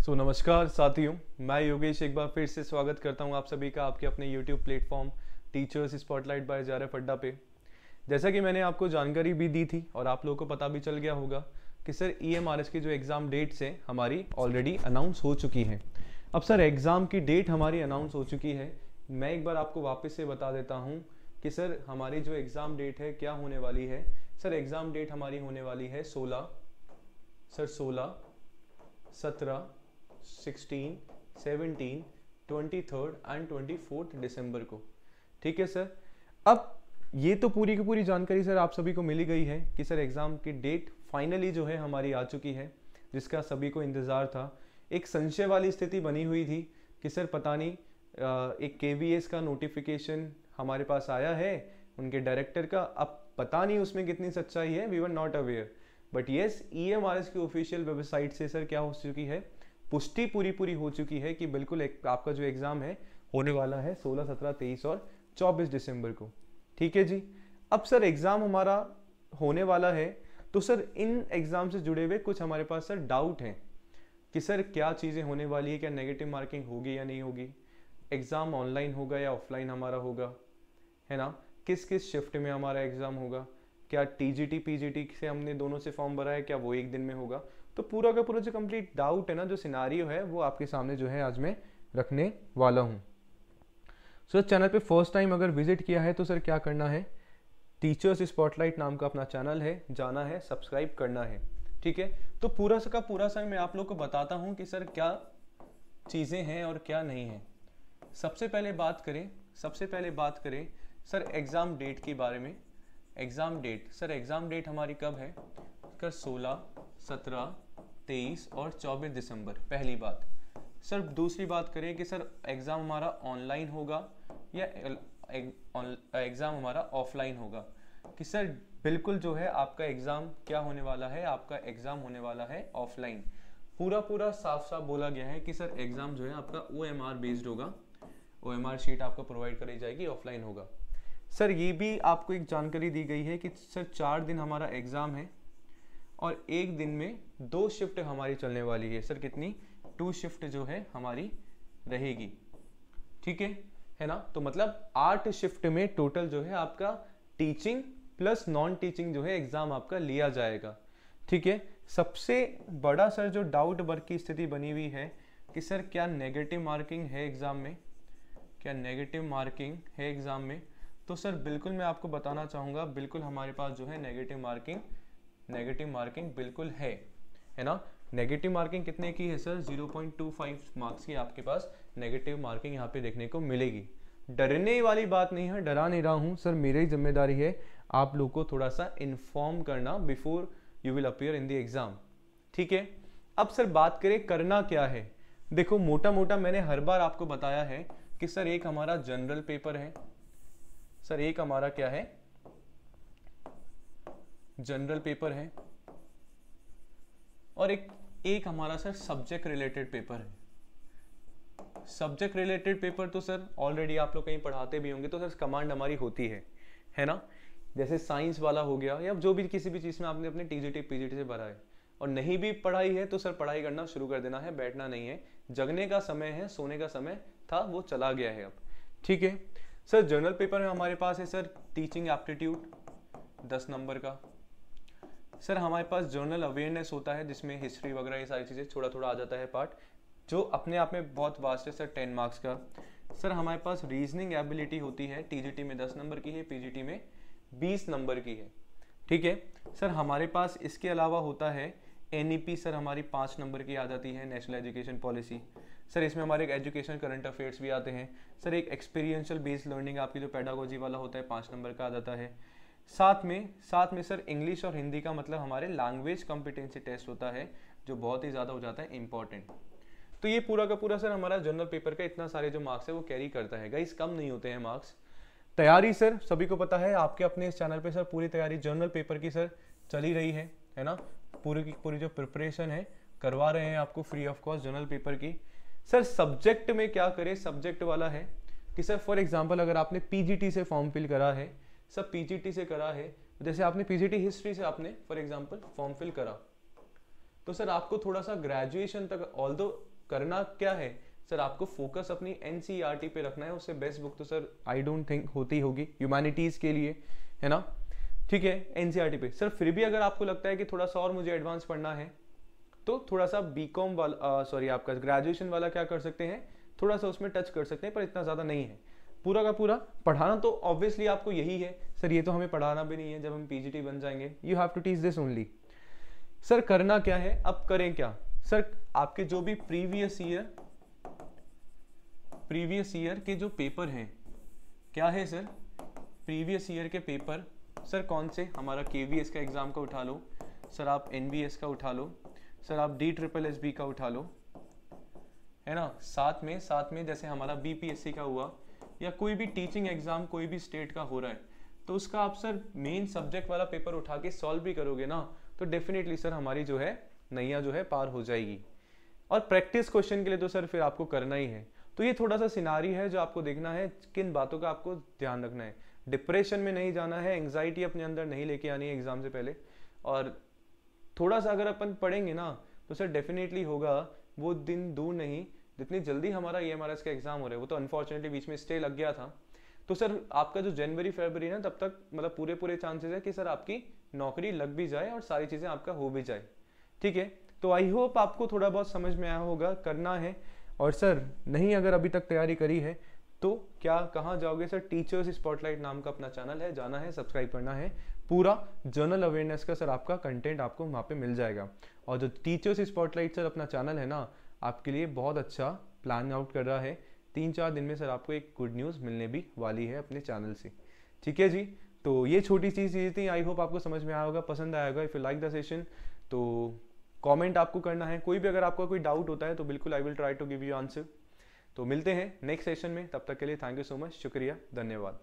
सो so, नमस्कार साथियों मैं योगेश एक बार फिर से स्वागत करता हूँ आप सभी का आपके अपने YouTube platform teachers spotlight by jar Adda पे। जैसा कि मैंने आपको जानकारी भी दी थी और आप लोगों को पता भी चल गया होगा कि सर ई e की जो एग्ज़ाम डेट्स हैं हमारी ऑलरेडी अनाउंस हो चुकी हैं। अब सर एग्ज़ाम की डेट हमारी अनाउंस हो चुकी है। मैं एक बार आपको वापस से बता देता हूँ कि सर हमारी जो एग्ज़ाम डेट है क्या होने वाली है? सर एग्ज़ाम डेट हमारी होने वाली है 16 sir 16 17 sixteen seventeen twenty third and twenty fourth दिसंबर को। ठीक है सर अब ये तो पूरी की पूरी जानकारी सर आप सभी को मिली गई है कि सर एग्ज़ाम की डेट फाइनली जो है हमारी आ चुकी है, जिसका सभी को इंतज़ार था। एक संशय वाली स्थिति बनी हुई थी कि सर पता नहीं एक के का नोटिफिकेशन हमारे पास आया है, उनके डायरेक्टर का। अब पता नहीं उसमें कितनी सच्चाई है we were not aware but yes E M R S की ऑफिशियल वेबसाइट से सर क्या हो चुकी है? पुष्टि पूरी पूरी हो चुकी है कि बिल्कुल एक आपका जो एग्ज़ाम है होने वाला है 16, 17, 23 और 24 दिसंबर को। ठीक है जी? अब सर एग्ज़ाम हमारा होने वाला है तो सर इन एग्ज़ाम से जुड़े हुए कुछ हमारे पास सर डाउट हैं कि सर क्या चीज़ें होने वाली है क्या नेगेटिव मार्किंग होगी या नहीं होगी? एग्ज़ाम ऑनलाइन होगा या ऑफलाइन हमारा होगा? है ना? किस किस शिफ्ट में हमारा एग्ज़ाम होगा? क्या T G T P G T से हमने दोनों से फॉर्म भरा है क्या वो एक दिन में होगा? तो पूरा का पूरा जो कंप्लीट डाउट है ना जो सिनारियो है वो आपके सामने जो है आज मैं रखने वाला हूँ। सो so, चैनल पे फ़र्स्ट टाइम अगर विज़िट किया है तो सर क्या करना है? टीचर्स स्पॉटलाइट नाम का अपना चैनल है जाना है सब्सक्राइब करना है। ठीक है? तो पूरा का पूरा समय मैं आप लोग को बताता हूँ कि सर क्या चीज़ें हैं और क्या नहीं है। सबसे पहले बात करें सबसे पहले बात करें सर एग्ज़ाम डेट के बारे में। Exam date sir exam date हमारी कब है? 16, 17, तेईस और चौबीस दिसंबर, पहली बात। सर, दूसरी बात करें कि सर एग्ज़ाम हमारा ऑनलाइन होगा या एग्ज़ाम हमारा ऑफलाइन होगा? कि सर, बिल्कुल जो है आपका एग्ज़ाम क्या होने वाला है? आपका एग्ज़ाम होने वाला है ऑफलाइन पूरा पूरा साफ़ साफ़ बोला गया है कि सर एग्ज़ाम जो है आपका ओ एम आर बेस्ड होगा। ओ एम आर शीट आपको प्रोवाइड करी जाएगी ऑफलाइन होगा। सर, ये भी आपको एक जानकारी दी गई है कि सर, चार दिन हमारा एग्ज़ाम है। और एक दिन में दो शिफ्ट हमारी चलने वाली है। सर, कितनी? टू शिफ्ट जो है हमारी रहेगी। ठीक है? है ना? तो मतलब आठ शिफ्ट में टोटल जो है आपका टीचिंग प्लस नॉन टीचिंग जो है एग्ज़ाम आपका लिया जाएगा। ठीक है? सबसे बड़ा सर जो डाउट वर्क की स्थिति बनी हुई है कि सर क्या नेगेटिव मार्किंग है एग्ज़ाम में? क्या नेगेटिव मार्किंग है एग्ज़ाम में? तो सर, बिल्कुल मैं आपको बताना चाहूँगा, बिल्कुल हमारे पास जो है नेगेटिव मार्किंग नेगेटिव मार्किंग बिल्कुल है है ना? नेगेटिव मार्किंग कितने की है सर 0.25 मार्क्स की आपके पास नेगेटिव मार्किंग यहाँ पे देखने को मिलेगी। डरने वाली बात नहीं है, डरा नहीं रहा हूँ सर मेरी ही ज़िम्मेदारी है आप लोग को थोड़ा सा इन्फॉर्म करना before you will appear in the exam ठीक है? अब सर बात करें करना क्या है। देखो मोटा मोटा मैंने हर बार आपको बताया है कि सर एक हमारा जनरल पेपर है। सर एक हमारा क्या है? जनरल पेपर है और एक एक हमारा सर सब्जेक्ट रिलेटेड पेपर है। सब्जेक्ट रिलेटेड पेपर तो सर ऑलरेडी आप लोग कहीं पढ़ाते भी होंगे तो सर कमांड हमारी होती है है ना? जैसे साइंस वाला हो गया या जो भी किसी भी चीज़ में आपने अपने टीजीटी पीजीटी से भरा है। और नहीं भी पढ़ाई है तो सर पढ़ाई करना शुरू कर देना है, बैठना नहीं है। जगने का समय है, सोने का समय था, वो चला गया है अब। ठीक है? सर जर्नल पेपर में हमारे पास है सर टीचिंग एप्टीट्यूड दस नंबर का। सर, हमारे पास जर्नल अवेयरनेस होता है, जिसमें हिस्ट्री वगैरह ये सारी चीज़ें थोड़ा थोड़ा आ जाता है पार्ट जो अपने आप में बहुत वास्ट है, सर टेन मार्क्स का। सर, हमारे पास रीजनिंग एबिलिटी होती है टीजीटी में दस नंबर की है पीजीटी में बीस नंबर की है। ठीक है? सर, हमारे पास इसके अलावा होता है एन e सर, हमारी पाँच नंबर की आ जाती है नेशनल एजुकेशन पॉलिसी सर, इसमें हमारे एक एजुकेशन करंट अफेयर्स भी आते हैं। सर, एक एक्सपीरियंशियल बेस्ड लर्निंग आपकी जो पैडागोजी वाला होता है, पाँच नंबर का आ जाता है। साथ में साथ में सर इंग्लिश और हिंदी का मतलब हमारे लैंग्वेज कॉम्पिटेंसी टेस्ट होता है, जो बहुत ही ज़्यादा हो जाता है इंपॉर्टेंट तो ये पूरा का पूरा सर हमारा जनरल पेपर का इतना सारे जो मार्क्स है, वो कैरी करता है। गाइस कम नहीं होते हैं मार्क्स तैयारी सर, सभी को पता है, आपके अपने इस चैनल पे सर पूरी तैयारी जनरल पेपर की सर चली रही है है ना? पूरी की पूरी जो प्रिपरेशन है, करवा रहे हैं आपको free of cost general paper की। सर सब्जेक्ट में क्या करें सब्जेक्ट वाला है कि सर फॉर एग्ज़ाम्पल अगर आपने पीजीटी से फॉर्म फिल करा है सब पीजीटी से करा है। जैसे आपने पीजीटी हिस्ट्री से आपने फॉर एग्जांपल फॉर्म फिल करा। तो सर, आपको थोड़ा सा ग्रेजुएशन तक ऑल करना क्या है, सर, आपको फोकस अपनी एन पे रखना है। उससे बेस्ट बुक तो सर आई डोंट थिंक होती होगी ह्यूमैनिटीज़ के लिए, है ना? ठीक है एन पे। सर, फिर भी अगर आपको लगता है कि थोड़ा सा और मुझे एडवांस पढ़ना है तो थोड़ा सा बी कॉम वाला सॉरी आपका ग्रेजुएशन वाला क्या कर सकते हैं? थोड़ा सा उसमें टच कर सकते हैं, पर इतना ज़्यादा नहीं है। पूरा का पूरा पढ़ाना तो ऑब्वियसली आपको यही है। सर, ये तो हमें पढ़ाना भी नहीं है, जब हम पीजीटी बन जाएँगे। You have to teach this only sir करना क्या है? अब करें क्या? सर आपके जो भी प्रीवियस ईयर प्रीवियस ईयर के जो पेपर हैं, क्या है सर प्रीवियस ईयर के पेपर सर कौन से? हमारा के का एग्ज़ाम का उठा लो। सर आप एन का उठा लो। सर आप डी ट्रिपल एस बी का उठा लो। है ना? साथ में साथ में जैसे हमारा बीपीएससी का हुआ या कोई भी टीचिंग एग्ज़ाम कोई भी स्टेट का हो रहा है तो उसका आप सर मेन सब्जेक्ट वाला पेपर उठा के सॉल्व भी करोगे ना तो डेफिनेटली सर हमारी जो है नैया जो है पार हो जाएगी। और प्रैक्टिस क्वेश्चन के लिए तो सर फिर आपको करना ही है। तो ये थोड़ा सा सिनारी है जो आपको देखना है, किन बातों का आपको ध्यान रखना है। डिप्रेशन में नहीं जाना है एंग्जाइटी अपने अंदर नहीं लेके आनी है एग्ज़ाम से पहले। और थोड़ा सा अगर अपन पढ़ेंगे ना तो सर डेफिनेटली होगा, वो दिन दूर नहीं जितनी जल्दी हमारा ई एम का एग्ज़ाम हो रहा है, वो तो अनफॉर्चुनेटली बीच में स्टे लग गया था। तो सर, आपका जो जनवरी, फरवरी ना, तब तक मतलब पूरे पूरे चांसेस है कि सर आपकी नौकरी लग भी जाए और सारी चीज़ें आपका हो भी जाए। ठीक है? तो आई होप आपको थोड़ा बहुत समझ में आया होगा, करना है। और सर, नहीं अगर अभी तक तैयारी करी है तो क्या, कहाँ जाओगे सर? टीचर्स स्पॉटलाइट नाम का अपना चैनल है, जाना है सब्सक्राइब करना है। पूरा जनरल अवेयरनेस का सर आपका कंटेंट आपको वहाँ पे मिल जाएगा। और जो टीचर्स स्पॉटलाइट सर अपना चैनल है ना आपके लिए बहुत अच्छा प्लान आउट कर रहा है। तीन चार दिन में सर आपको एक गुड न्यूज़ मिलने भी वाली है अपने चैनल से। ठीक है जी? तो ये छोटी सी चीज़ थी। आई होप आपको समझ में आया होगा, पसंद आया होगा। If you like the session तो कमेंट आपको करना है। कोई भी अगर आपका कोई डाउट होता है तो बिल्कुल I will try to give you answer तो मिलते हैं नेक्स्ट सेशन में। तब तक के लिए थैंक यू सो मच शुक्रिया। धन्यवाद।